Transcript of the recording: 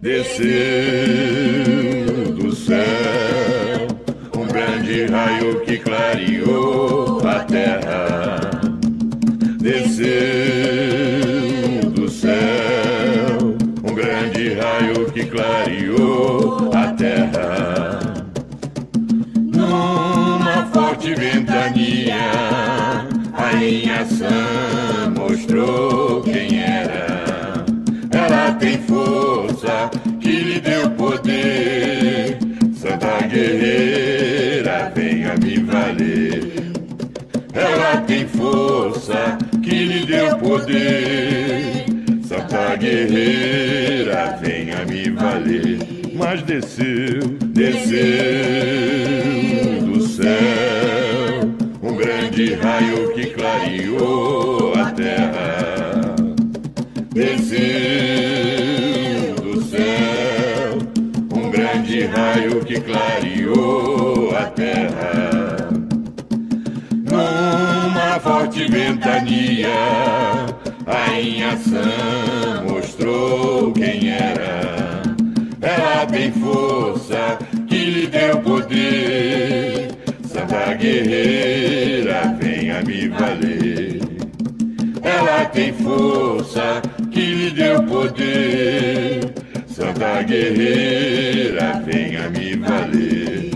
Desceu do céu um grande raio que clareou a terra. Desceu do céu um grande raio que clareou a terra. Numa forte ventania, a rainha Sam mostrou quem era. Que lhe deu poder. Santa guerreira, venha me valer. Ela tem força que lhe deu poder. Santa guerreira, venha me valer. Mas desceu, desceu do céu um grande raio que clareou a terra. Desceu raio que clareou a terra. Numa forte ventania, a Sam mostrou quem era. Ela tem força que lhe deu poder. Santa guerreira, venha me valer. Ela tem força que lhe deu poder. Santa guerreira, venha me valer.